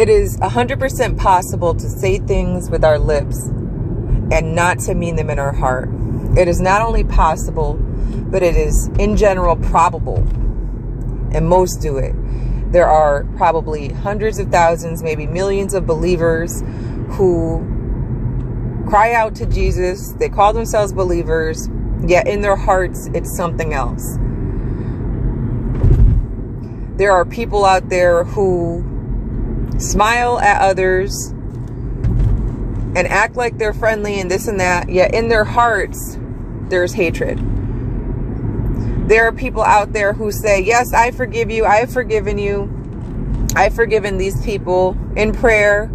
It is 100% possible to say things with our lips and not to mean them in our heart. It is not only possible, but it is in general probable. And most do it. There are probably hundreds of thousands, maybe millions of believers who cry out to Jesus. They call themselves believers, yet in their hearts, it's something else. There are people out there who smile at others and act like they're friendly and this and that, yet in their hearts, there's hatred. There are people out there who say, Yes, I forgive you. I have forgiven you. I've forgiven these people in prayer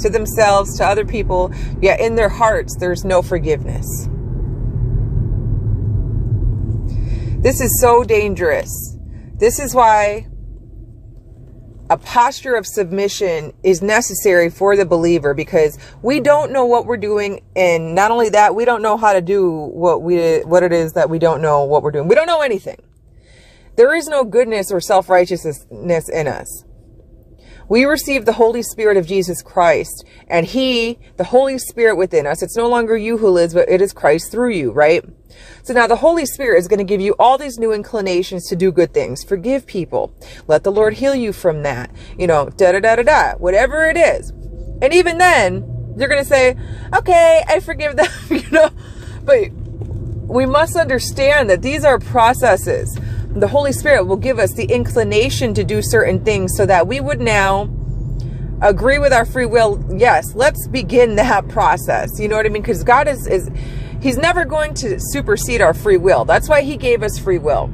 to themselves, to other people, yet in their hearts, there's no forgiveness. This is so dangerous. This is why a posture of submission is necessary for the believer because we don't know what we're doing. And not only that we don't know how to do what we what it is that we don't know what we're doing. We don't know anything. There is no goodness or self-righteousness in us we receive the Holy Spirit of Jesus Christ and he, the Holy Spirit within us, it's no longer you who lives, but it is Christ through you, right? So now the Holy Spirit is going to give you all these new inclinations to do good things. Forgive people. Let the Lord heal you from that. You know, da da da da da, whatever it is. And even then, you're going to say, okay, I forgive them, you know, but we must understand that these are processes the Holy Spirit will give us the inclination to do certain things so that we would now agree with our free will. Yes, let's begin that process. You know what I mean? Because God is, is, He's never going to supersede our free will. That's why He gave us free will.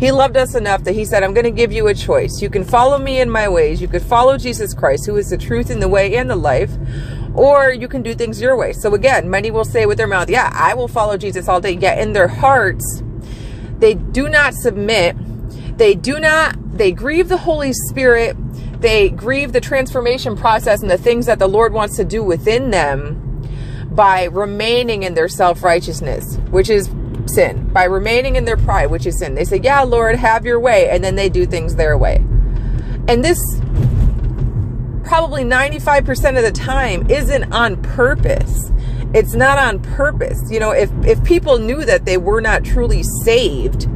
He loved us enough that He said, I'm going to give you a choice. You can follow me in my ways. You could follow Jesus Christ, who is the truth and the way and the life or you can do things your way. So again, many will say with their mouth, yeah, I will follow Jesus all day. Yet in their hearts, they do not submit. They do not, they grieve the Holy Spirit. They grieve the transformation process and the things that the Lord wants to do within them by remaining in their self-righteousness, which is sin, by remaining in their pride, which is sin. They say, yeah, Lord, have your way. And then they do things their way. And this probably 95% of the time isn't on purpose it's not on purpose. You know, if, if people knew that they were not truly saved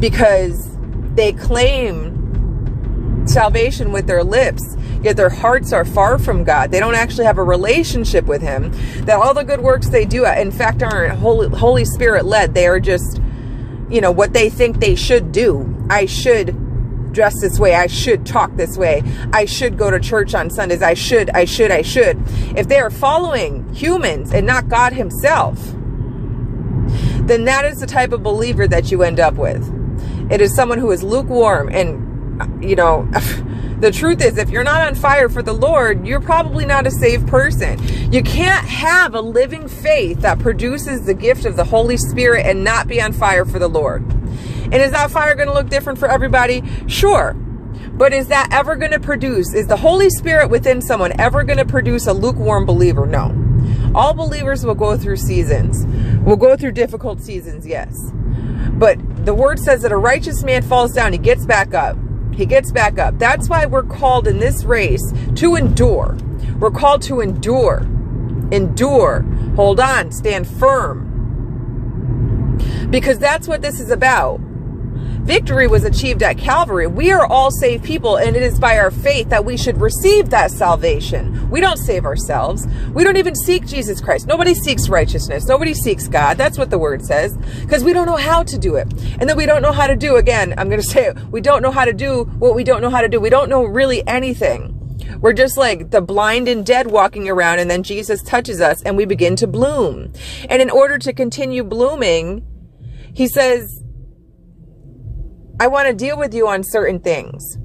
because they claim salvation with their lips, yet their hearts are far from God. They don't actually have a relationship with Him. That all the good works they do, in fact, aren't Holy, Holy Spirit led. They are just, you know, what they think they should do. I should dress this way. I should talk this way. I should go to church on Sundays. I should, I should, I should. If they are following humans and not God himself, then that is the type of believer that you end up with. It is someone who is lukewarm and, you know, the truth is if you're not on fire for the Lord, you're probably not a saved person. You can't have a living faith that produces the gift of the Holy Spirit and not be on fire for the Lord. And is that fire going to look different for everybody? Sure. But is that ever going to produce, is the Holy Spirit within someone ever going to produce a lukewarm believer? No. All believers will go through seasons. Will go through difficult seasons, yes. But the word says that a righteous man falls down, he gets back up. He gets back up. That's why we're called in this race to endure. We're called to endure. Endure. Hold on. Stand firm. Because that's what this is about. Victory was achieved at Calvary. We are all saved people, and it is by our faith that we should receive that salvation. We don't save ourselves. We don't even seek Jesus Christ. Nobody seeks righteousness. Nobody seeks God. That's what the word says, because we don't know how to do it. And then we don't know how to do, again, I'm going to say it, we don't know how to do what we don't know how to do. We don't know really anything. We're just like the blind and dead walking around, and then Jesus touches us and we begin to bloom. And in order to continue blooming, he says, I want to deal with you on certain things.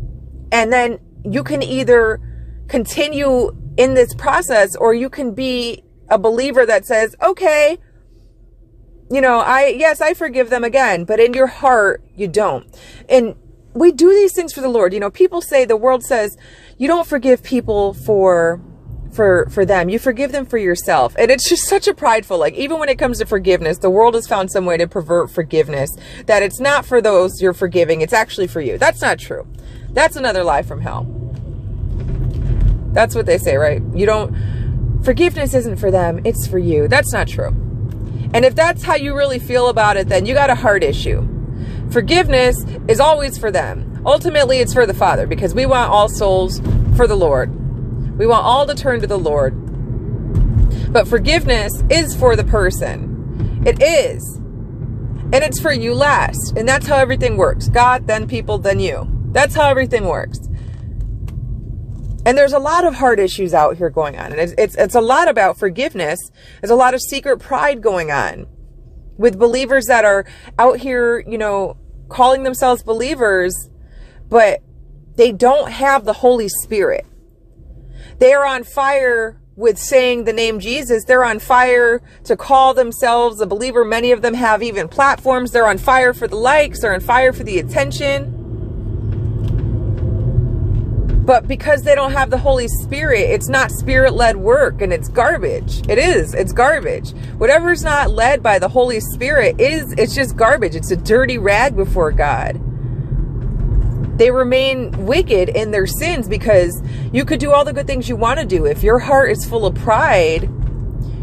And then you can either continue in this process or you can be a believer that says, okay, you know, I, yes, I forgive them again, but in your heart, you don't. And we do these things for the Lord. You know, people say, the world says, you don't forgive people for for for them you forgive them for yourself and it's just such a prideful like even when it comes to forgiveness the world has found some way to pervert forgiveness that it's not for those you're forgiving it's actually for you that's not true that's another lie from hell That's what they say, right? You don't, forgiveness isn't for them, it's for you. That's not true. And if that's how you really feel about it, then you got a heart issue. Forgiveness is always for them. Ultimately, it's for the Father because we want all souls for the Lord. We want all to turn to the Lord. But forgiveness is for the person. It is. And it's for you last. And that's how everything works. God, then people, then you. That's how everything works. And there's a lot of heart issues out here going on. And it's, it's, it's a lot about forgiveness. There's a lot of secret pride going on with believers that are out here, you know, calling themselves believers, but they don't have the Holy Spirit. They are on fire with saying the name Jesus. They're on fire to call themselves a believer. Many of them have even platforms. They're on fire for the likes. They're on fire for the attention. But because they don't have the Holy Spirit, it's not spirit led work and it's garbage. It is. It's garbage. Whatever's not led by the Holy Spirit is, it's just garbage. It's a dirty rag before God. They remain wicked in their sins because you could do all the good things you want to do. If your heart is full of pride,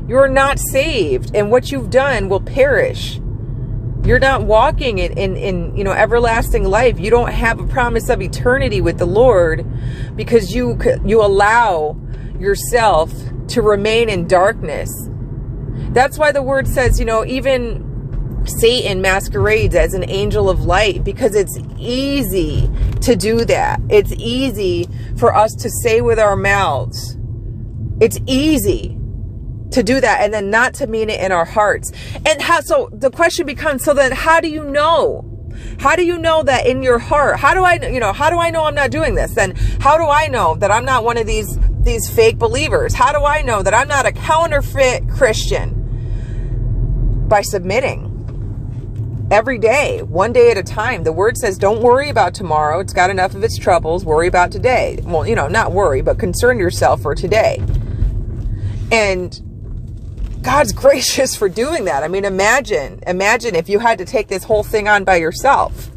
you're not saved and what you've done will perish. You're not walking in, in, in, you know, everlasting life. You don't have a promise of eternity with the Lord because you, you allow yourself to remain in darkness. That's why the word says, you know, even Satan masquerades as an angel of light because it's easy to do that. It's easy for us to say with our mouths. It's easy to do that and then not to mean it in our hearts. And how, so the question becomes, so then how do you know? How do you know that in your heart? How do I, you know, how do I know I'm not doing this? Then how do I know that I'm not one of these, these fake believers? How do I know that I'm not a counterfeit Christian? By submitting every day, one day at a time. The word says, don't worry about tomorrow. It's got enough of its troubles. Worry about today. Well, you know, not worry, but concern yourself for today. And God's gracious for doing that. I mean, imagine, imagine if you had to take this whole thing on by yourself.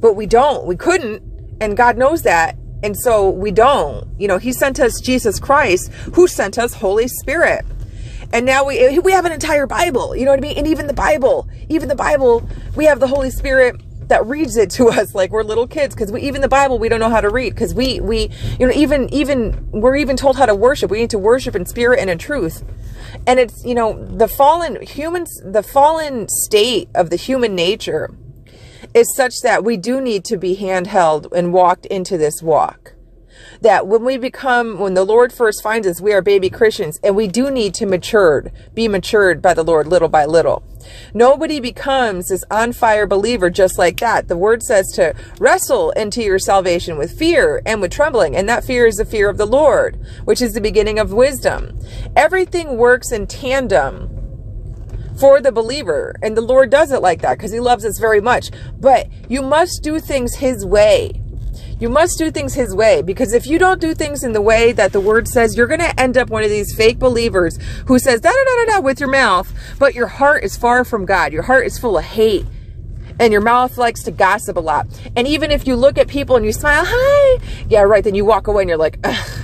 But we don't. We couldn't. And God knows that. And so we don't. You know, He sent us Jesus Christ, who sent us Holy Spirit. And now we we have an entire Bible. You know what I mean? And even the Bible, even the Bible, we have the Holy Spirit that reads it to us like we're little kids because we even the bible we don't know how to read because we we you know even even we're even told how to worship we need to worship in spirit and in truth and it's, you know, the fallen humans, the fallen state of the human nature is such that we do need to be handheld and walked into this walk that when we become, when the Lord first finds us, we are baby Christians and we do need to matured, be matured by the Lord little by little. Nobody becomes this on fire believer just like that. The word says to wrestle into your salvation with fear and with trembling. And that fear is the fear of the Lord, which is the beginning of wisdom. Everything works in tandem for the believer. And the Lord does it like that because he loves us very much. But you must do things his way. You must do things his way because if you don't do things in the way that the word says, you're going to end up one of these fake believers who says da da da da da with your mouth, but your heart is far from God. Your heart is full of hate and your mouth likes to gossip a lot. And even if you look at people and you smile, hi, yeah, right, then you walk away and you're like, Ugh.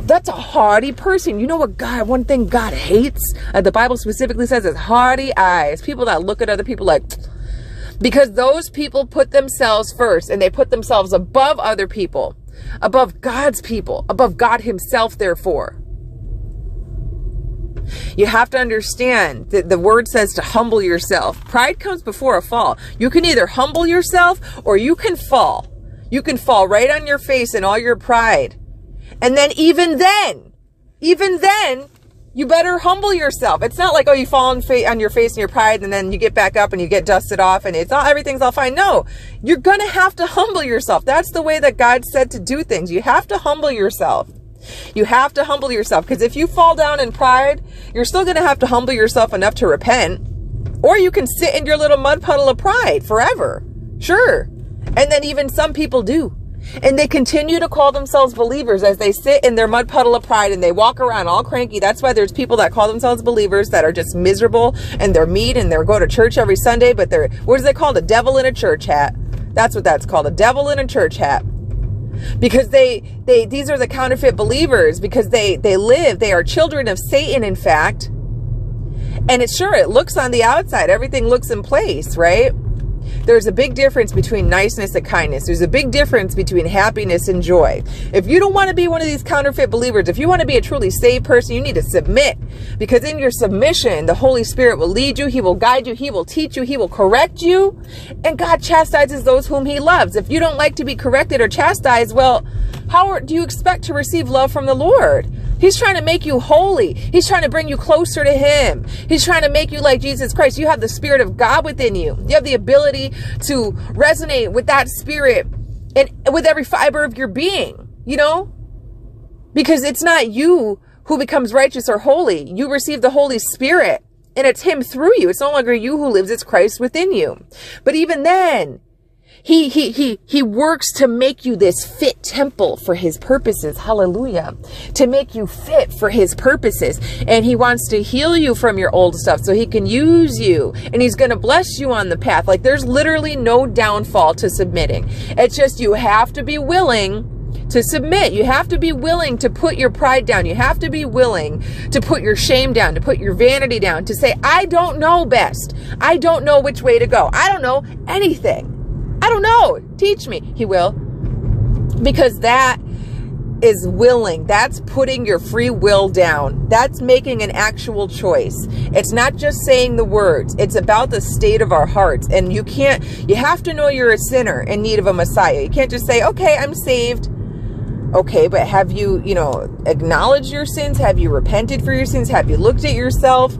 That's a haughty person. You know what God, one thing God hates? Uh, the Bible specifically says is haughty eyes. People that look at other people like, because those people put themselves first and they put themselves above other people, above God's people, above God himself, therefore. You have to understand that the word says to humble yourself. Pride comes before a fall. You can either humble yourself or you can fall. You can fall right on your face in all your pride. And then even then, even then, you better humble yourself. It's not like, oh, you fall on, fa- on your face in your pride and then you get back up and you get dusted off and it's all, everything's all fine. No, you're going to have to humble yourself. That's the way that God said to do things. You have to humble yourself. You have to humble yourself because if you fall down in pride, you're still going to have to humble yourself enough to repent. Or you can sit in your little mud puddle of pride forever. Sure. And then even some people do. And they continue to call themselves believers as they sit in their mud puddle of pride and they walk around all cranky. That's why there's people that call themselves believers that are just miserable and they're mean and they're go to church every Sunday, but they're, what is it called? A devil in a church hat. That's what that's called. A devil in a church hat. because they they these are the counterfeit believers because they they live they are children of Satan in fact and it's sure it looks on the outside everything looks in place right there's a big difference between niceness and kindness. There's a big difference between happiness and joy. If you don't want to be one of these counterfeit believers, if you want to be a truly saved person, you need to submit. Because in your submission, the Holy Spirit will lead you, He will guide you, He will teach you, He will correct you. And God chastises those whom He loves. If you don't like to be corrected or chastised, well, how do you expect to receive love from the Lord? He's trying to make you holy. He's trying to bring you closer to Him. He's trying to make you like Jesus Christ. You have the Spirit of God within you. You have the ability to resonate with that Spirit and with every fiber of your being, you know? Because it's not you who becomes righteous or holy. You receive the Holy Spirit and it's Him through you. It's no longer you who lives, it's Christ within you. But even then, he, he, he, he works to make you this fit temple for his purposes. Hallelujah. To make you fit for his purposes. And he wants to heal you from your old stuff so he can use you and he's going to bless you on the path. Like there's literally no downfall to submitting. It's just you have to be willing to submit. You have to be willing to put your pride down. You have to be willing to put your shame down, to put your vanity down, to say, I don't know best. I don't know which way to go. I don't know anything. I don't know. Teach me. He will. Because that is willing. That's putting your free will down. That's making an actual choice. It's not just saying the words. It's about the state of our hearts. And you can't, you have to know you're a sinner in need of a Messiah. You can't just say, okay, I'm saved. Okay, but have you, you know, acknowledged your sins? Have you repented for your sins? Have you looked at yourself?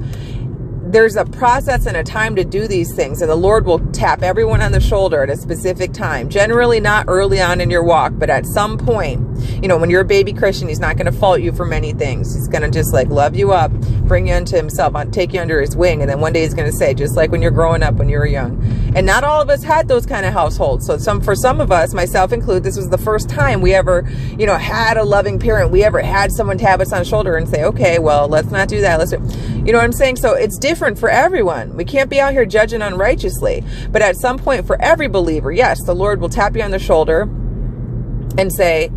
There's a process and a time to do these things and the lord will tap everyone on the shoulder at a specific time. Generally not early on in your walk but at some point you know when you're a baby christian he's not going to fault you for many things. He's going to just like love you up bring you unto himself take you under his wing and then one day he's going to say just like when you're growing up when you were young. And not all of us had those kind of households. So some for some of us myself included this was the first time we ever you know had a loving parent. We ever had someone tap us on the shoulder and say okay well let's not do that. Let's do, you know what i'm saying? So it's different different for everyone. We can't be out here judging unrighteously. But at some point, for every believer, yes, the Lord will tap you on the shoulder and say,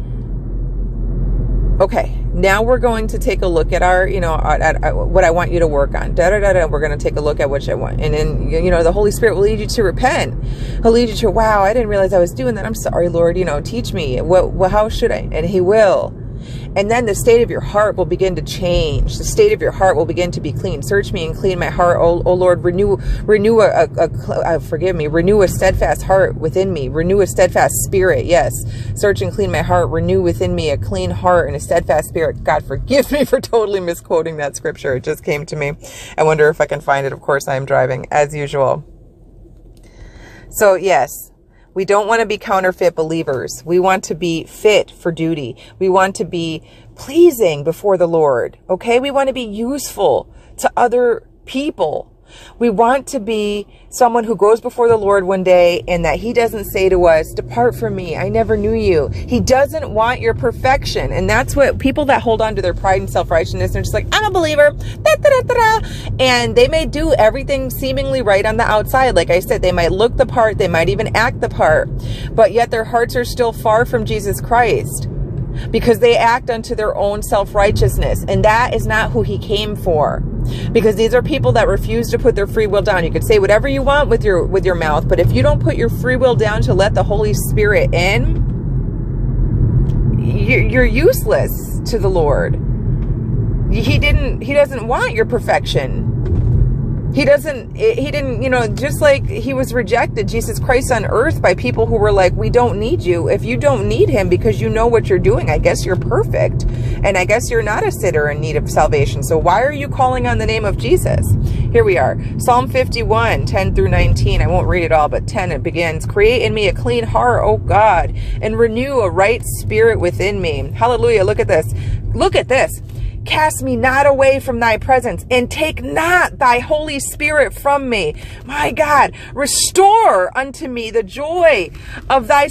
okay, now we're going to take a look at our, you know, at, at, at what I want you to work on. Da da da da. We're going to take a look at what I want, and then you know, the Holy Spirit will lead you to repent. He'll lead you to, wow, I didn't realize I was doing that. I'm sorry, Lord. You know, teach me. What, what how should I? And He will. And then the state of your heart will begin to change. The state of your heart will begin to be clean. Search me and clean my heart, O, Lord. Renew, renew a, a, a, uh, forgive me. Renew a steadfast heart within me. Renew a steadfast spirit. Yes. Search and clean my heart. Renew within me a clean heart and a steadfast spirit. God, forgive me for totally misquoting that scripture. It just came to me. I wonder if I can find it. Of course, I am driving as usual. So yes, we don't want to be counterfeit believers. We want to be fit for duty. We want to be pleasing before the Lord. Okay. We want to be useful to other people. We want to be someone who goes before the Lord one day and that he doesn't say to us, depart from me. I never knew you. He doesn't want your perfection. And that's what people that hold on to their pride and self-righteousness are just like, I'm a believer. Da, da, da, and they may do everything seemingly right on the outside. Like I said, they might look the part. They might even act the part, but yet their hearts are still far from Jesus Christ because they act unto their own self-righteousness. And that is not who he came for because these are people that refuse to put their free will down. You could say whatever you want with your with your mouth, but if you don't put your free will down to let the Holy Spirit in, you're useless to the Lord. He didn't he doesn't want your perfection. He doesn't, he didn't, you know, just like he was rejected, Jesus Christ on earth by people who were like, we don't need you. If you don't need him because you know what you're doing, I guess you're perfect. And I guess you're not a sinner in need of salvation. So why are you calling on the name of Jesus? Here we are. Psalm 51, 10 through 19. I won't read it all, but 10 it begins. Create in me a clean heart, O God, and renew a right spirit within me. Hallelujah. Look at this. Look at this. Cast me not away from thy presence and take not thy Holy Spirit from me. My God, restore unto me the joy of thy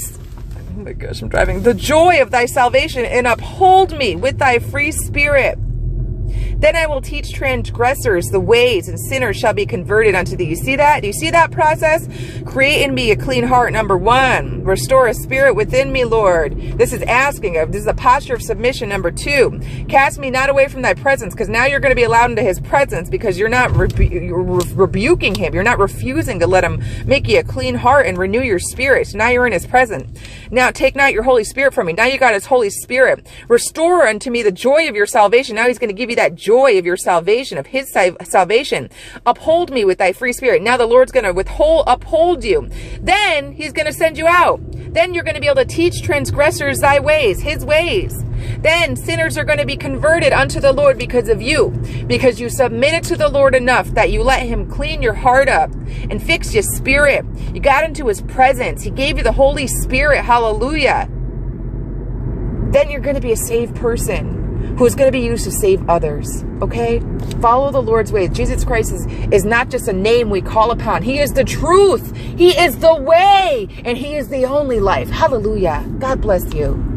oh my gosh, I'm driving. The joy of thy salvation and uphold me with thy free spirit. Then I will teach transgressors the ways, and sinners shall be converted unto thee. You see that? Do you see that process? Create in me a clean heart, number one. Restore a spirit within me, Lord. This is asking of, this is a posture of submission, number two. Cast me not away from thy presence, because now you're going to be allowed into his presence because you're not rebu you're re rebuking him. You're not refusing to let him make you a clean heart and renew your spirit. Now you're in his presence. Now take not your Holy Spirit from me. Now you got his Holy Spirit. Restore unto me the joy of your salvation. Now he's going to give you that joy of your salvation, of his salvation. Uphold me with thy free spirit. Now the Lord's going to withhold, uphold you. Then he's going to send you out. Then you're going to be able to teach transgressors thy ways, his ways. Then sinners are going to be converted unto the Lord because of you, because you submitted to the Lord enough that you let him clean your heart up and fix your spirit. You got into his presence. He gave you the Holy Spirit. Hallelujah. Then you're going to be a saved person who is going to be used to save others. Okay? Follow the Lord's ways. Jesus Christ is, is not just a name we call upon. He is the truth. He is the way. And he is the only life. Hallelujah. God bless you.